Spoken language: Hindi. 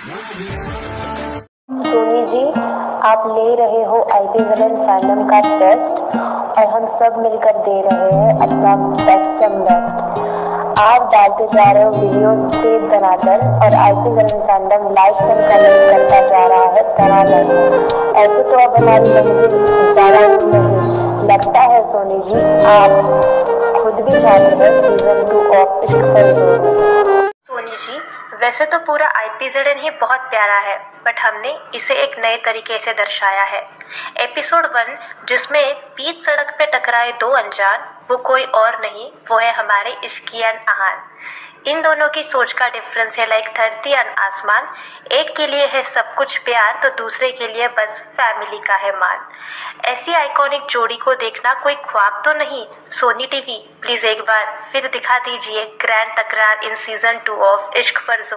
सोनी जी, आप ले रहे हो आईटी विलन फैंडम का टेस्ट और हम सब मिलकर दे रहे हैं अपना बेस्ट एंड बेस्ट आप डालते जा रहे हो वीडियो तेज बनाकर और IT villain fandom like and comment करता जा रहा है तरह नहीं ऐसे तो अब हमारी मंजिल ज़्यादा नहीं लगता है सोनी जी, आप खुद भी चाहते हैं सीज़न टू ऑफ़ इश्क पर वैसे तो पूरा आईपीजेडन ही बहुत प्यारा है, बट हमने इसे एक नए तरीके से दर्शाया है। एपिसोड वन, जिसमें बीच सड़क पे टकराए दो अनजान, वो कोई और नहीं, वो है हमारे इश्कियन आहान इन दोनों की सोच का डिफरेंस है लाइक धरती एंड आसमान। एक के लिए है सब कुछ प्यार तो दूसरे के लिए बस फैमिली का है मान। ऐसी आइकॉनिक जोड़ी को देखना कोई ख्वाब तो नहीं। सोनी टीवी प्लीज़ एक बार फिर दिखा दीजिए ग्रैंड टकरार इन सीज़न टू ऑफ़ इश्क पर जो